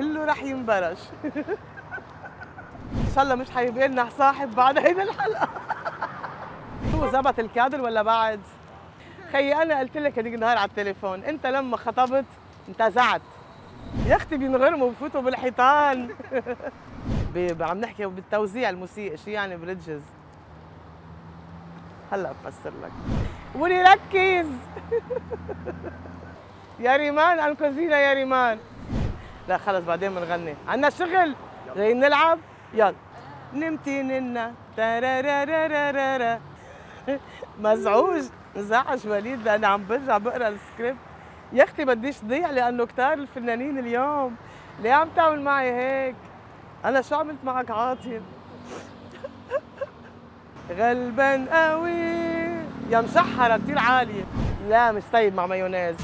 كله رح ينبرش. إن شاء الله مش حيبقى لنا صاحب بعد هيدي الحلقة. هو زبط الكادر ولا بعد؟ خيي أنا قلت لك هذيك النهار على التليفون. أنت لما خطبت انتزعت. يا أختي بينغرموا بفوتوا بالحيطان. عم نحكي بالتوزيع الموسيقي شو يعني بريدجز هلا بفسر لك. ولي ركز. يا ريمان انقذينا يا ريمان. لا خلص بعدين بنغني. عنا شغل؟ جايين نلعب؟ يلا. نمتي ننا تارارارارارا مزعوج مزعج وليد لاني عم برجع بقرأ السكريبت. يا أختي بديش ضيع لأنه كتار الفنانين اليوم. ليه عم تعمل معي هيك؟ أنا شو عملت معك عاطل؟ غلبان قوي. يا مشحرة كتير عالية. لا مش طيب مع مايونيز.